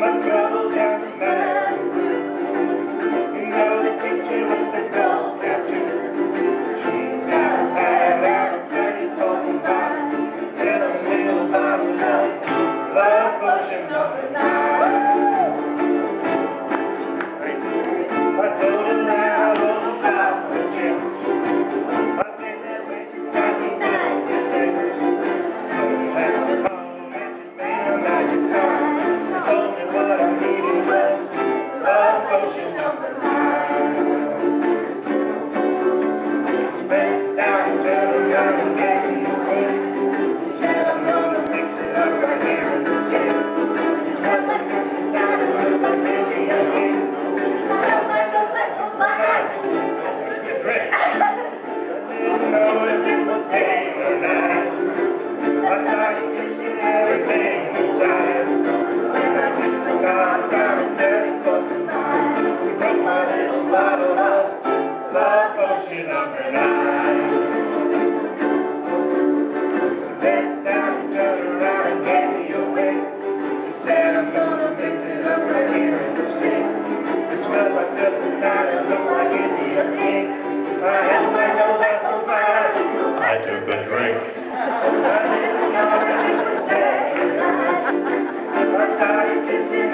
my are number nine. That I'm gonna me away. Said I'm gonna mix it up right here. It's well like just a night look like India ink. I held I closed. I took a drink. I didn't know it was day. I started kissing.